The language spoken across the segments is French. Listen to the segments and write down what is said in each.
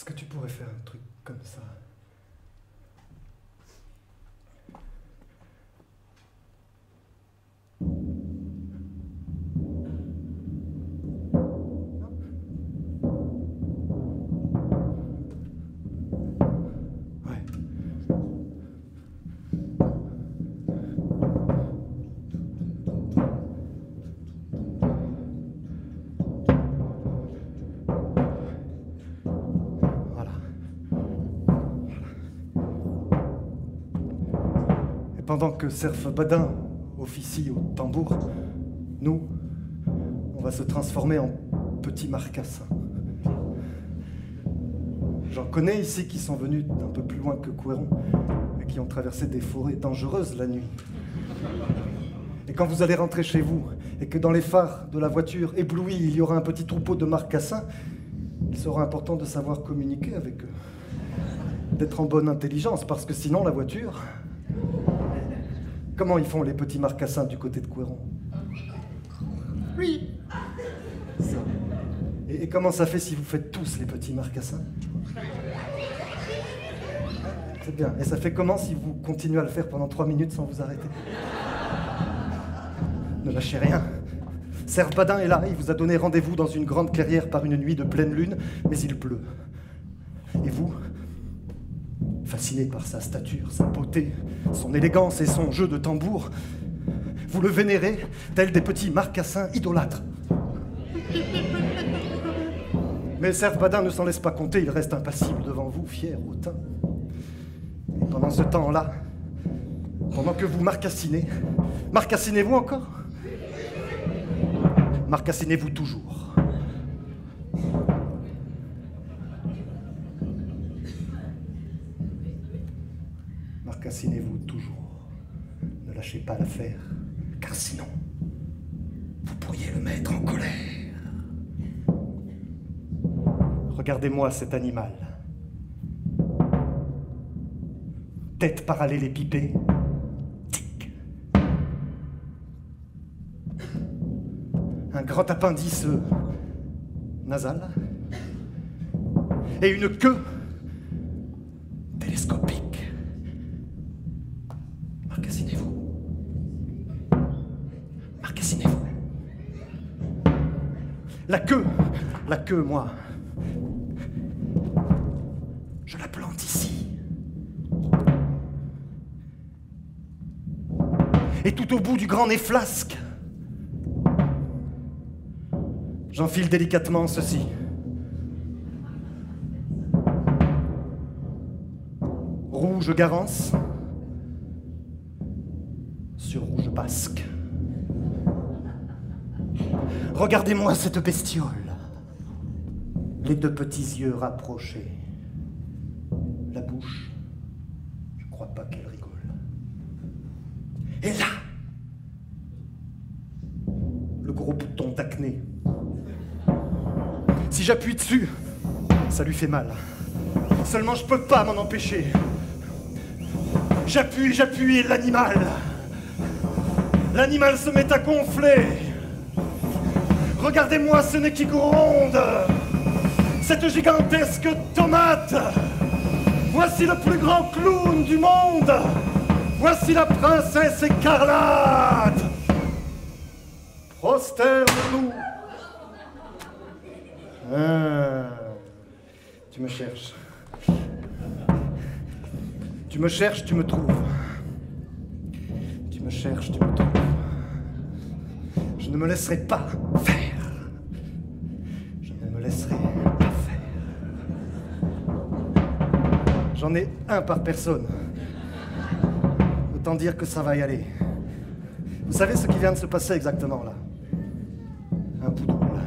Est-ce que tu pourrais faire un truc comme ça? Pendant que Serf Badin officie au tambour, nous, on va se transformer en petits marcassins. J'en connais ici qui sont venus d'un peu plus loin que Couéron et qui ont traversé des forêts dangereuses la nuit. Et quand vous allez rentrer chez vous et que dans les phares de la voiture éblouie, il y aura un petit troupeau de marcassins, il sera important de savoir communiquer avec eux. D'être en bonne intelligence, parce que sinon la voiture. Comment ils font les petits marcassins du côté de Couéron Oui. Et, comment ça fait si vous faites tous les petits marcassins C'est bien. Et ça fait comment si vous continuez à le faire pendant trois minutes sans vous arrêter Ne lâchez rien. Serge Badin est là, il vous a donné rendez-vous dans une grande clairière par une nuit de pleine lune, mais il pleut. Et vous, fasciné par sa stature, sa beauté, son élégance et son jeu de tambour, vous le vénérez tel des petits marcassins idolâtres. Mais Serge Badin ne s'en laisse pas compter, il reste impassible devant vous, fier, hautain. Et pendant ce temps-là, pendant que vous marcassinez, marcassinez-vous encore? Marcassinez-vous toujours. Marcassinez-vous toujours? Ne lâchez pas l'affaire, car sinon, vous pourriez le mettre en colère. Regardez-moi cet animal. Tête parallélépipée, tic. Un grand appendice euh, nasal et une queue télescopique. Marcassinez-vous. Marcassinez-vous. La queue, la queue, moi, je la plante ici. Et tout au bout du grand nez flasque, j'enfile délicatement ceci. Rouge garance Regardez-moi cette bestiole. Les deux petits yeux rapprochés. La bouche, je crois pas qu'elle rigole. Et là, le gros bouton d'acné. Si j'appuie dessus, ça lui fait mal. Seulement je peux pas m'en empêcher. J'appuie, j'appuie l'animal. L'animal se met à gonfler. Regardez-moi ce nez qui gronde. Cette gigantesque tomate. Voici le plus grand clown du monde. Voici la princesse écarlate. Prosterne-nous. Ah, tu me cherches. Tu me cherches, tu me trouves. Je ne me laisserai pas faire. Je ne me laisserai pas faire. J'en ai un par personne. Autant dire que ça va y aller. Vous savez ce qui vient de se passer exactement là? Un boudoul.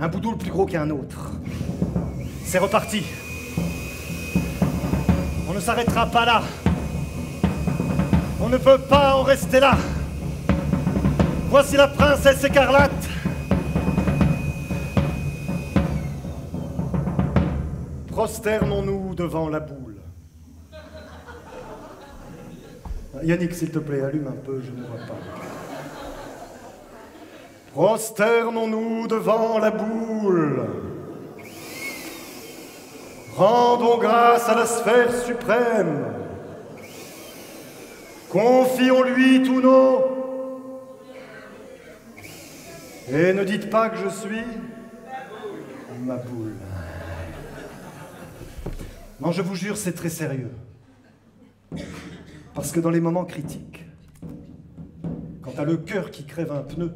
Un boudoul plus gros qu'un autre. C'est reparti. On ne s'arrêtera pas là. On ne peut pas en rester là. Voici la princesse écarlate. Prosternons-nous devant la boule. Yannick, s'il te plaît, allume un peu, je ne vois pas. Prosternons-nous devant la boule. Rendons grâce à la sphère suprême. Confions-lui tous nos... Et ne dites pas que je suis... Ma boule. Non, je vous jure, c'est très sérieux. Parce que dans les moments critiques, quand t'as le cœur qui crève un pneu,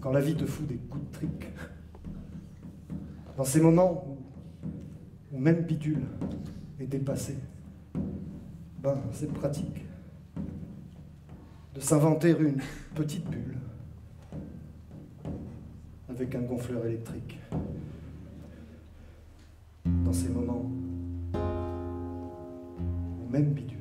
quand la vie te fout des coups de trick, dans ces moments où, où même bidule est dépassé, ben c'est pratique de s'inventer une petite bulle avec un gonfleur électrique. Dans ces moments où même bidule